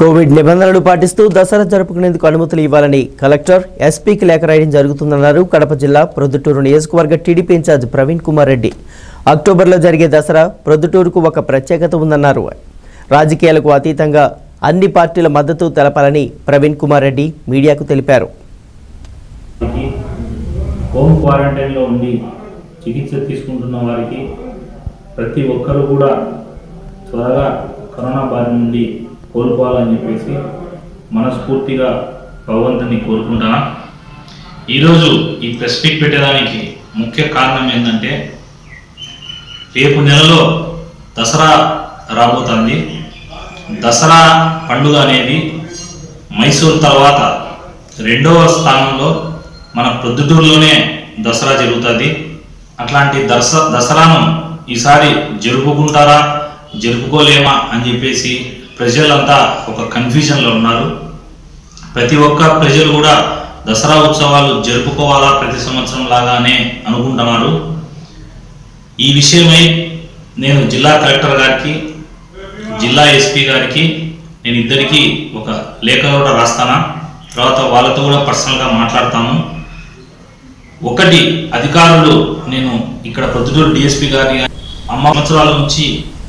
Covid నిబంధనలు పాటిస్తూ దసరా జరుపుకునేందుకు అనుమతులు ఇవ్వాలని కలెక్టర్ ఎస్పీకి లేఖ రాయడం జరుగుతుందన్నారు. కడప జిల్లా ప్రొద్దుటూరు నియోజకవర్గ టీడీపీ ఇన్ఛార్జ్ ప్రవీణ్ కుమార్ రెడ్డి. అక్టోబర్లో జరిగే దసరా ప్రొద్దుటూరుకు ఒక ప్రత్యేకత ఉందన్నారు. రాజకీయాలకు అతీతంగా అన్ని పార్టీల మద్దతు తెలపాలని ప్రవీణ్ కుమార్ రెడ్డి మీడియాకు తెలిపారు. హోమ్ క్వారంటైన్లో ఉండి చికిత్స తీసుకుంటున్న వారికి ప్రతి ఒక్కరూ కూడా త్వరగా కరోనా బారి నుండి కోలుకోవాలని చెప్పేసి మనస్ఫూర్తిగా భగవంతుని కోరుకుంటాను ఈరోజు ఈ ప్రెస్ మీట్ పెట్టేదానికి ముఖ్య కారణం ఏంటంటే రేపు నెలలో దసరా రాబోతుంది. దసరా పండుగ అనేది మైసూర్ తర్వాత రెండవ స్థానంలో మన ప్రొద్దుటూరులోనే దసరా జరుగుతుంది. అట్లాంటి దస దసరాను ఈసారి జరుపుకుంటారా జరుపుకోలేమా అని చెప్పేసి ప్రజలంతా ఒక కన్ఫ్యూజన్లో ఉన్నారు. ప్రతి ఒక్క ప్రజలు కూడా దసరా ఉత్సవాలు జరుపుకోవాలా ప్రతి సంవత్సరం లాగానే అనుకుంటున్నారు. ఈ విషయమై నేను జిల్లా కలెక్టర్ గారికి జిల్లా ఎస్పీ గారికి నేను ఇద్దరికి ఒక లేఖ కూడా రాస్తానా. తర్వాత వాళ్ళతో కూడా పర్సనల్గా మాట్లాడతాము. ఒకటి అధికారులు నేను ఇక్కడ ప్రొద్దుటూరు డిఎస్పీ గారిని సంవత్సరాల నుంచి